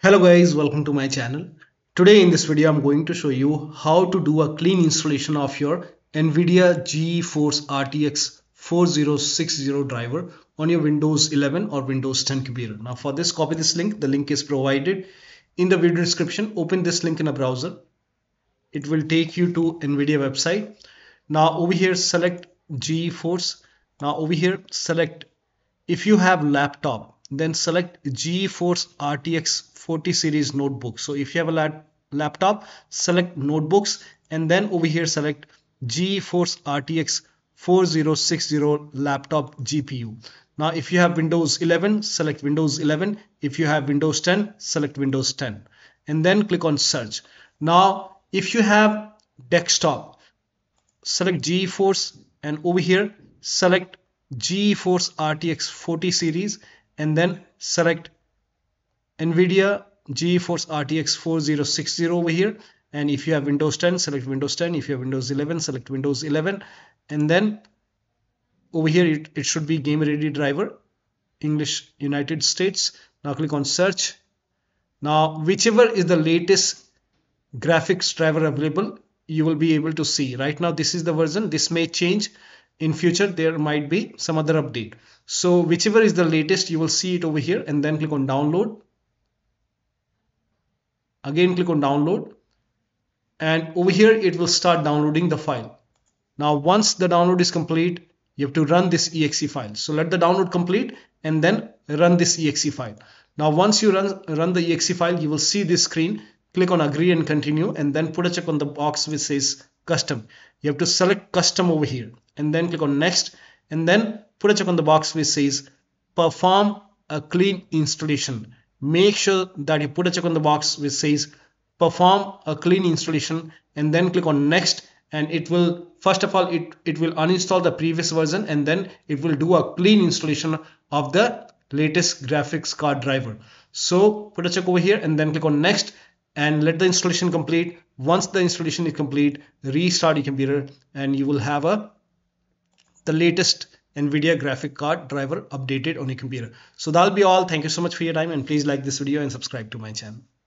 Hello guys, welcome to my channel. Today in this video, I'm going to show you how to do a clean installation of your NVIDIA GeForce RTX 4060 driver on your Windows 11 or Windows 10 computer. Now for this, copy this link. The link is provided in the video description. Open this link in a browser. It will take you to NVIDIA website. Now over here, select GeForce. Now over here, select if you have laptop then select GeForce RTX 40 series notebook. So if you have a lap laptop, select notebooks and then over here select GeForce RTX 4060 laptop GPU. Now if you have Windows 11, select Windows 11. If you have Windows 10, select Windows 10 and then click on search. Now if you have desktop, select GeForce and over here select GeForce RTX 40 series and then select NVIDIA GeForce RTX 4060 over here. And if you have Windows 10 select Windows 10 if you have Windows 11 select Windows 11 and then over here it, it should be game ready driver English United States. Now click on search. Now whichever is the latest graphics driver available you will be able to see. Right now this is the version. This may change in future there might be some other update. So whichever is the latest you will see it over here and then click on download. Again click on download. And over here it will start downloading the file. Now once the download is complete you have to run this exe file. So let the download complete and then run this exe file. Now once you run run the exe file you will see this screen. Click on agree and continue and then put a check on the box which says custom. You have to select custom over here and then click on next and then put a check on the box which says perform a clean installation. Make sure that you put a check on the box which says perform a clean installation and then click on next and it will first of all it it will uninstall the previous version and then it will do a clean installation of the latest graphics card driver. So put a check over here and then click on next and let the installation complete. Once the installation is complete restart your computer and you will have a the latest NVIDIA graphic card driver updated on your computer. So that'll be all. Thank you so much for your time and please like this video and subscribe to my channel.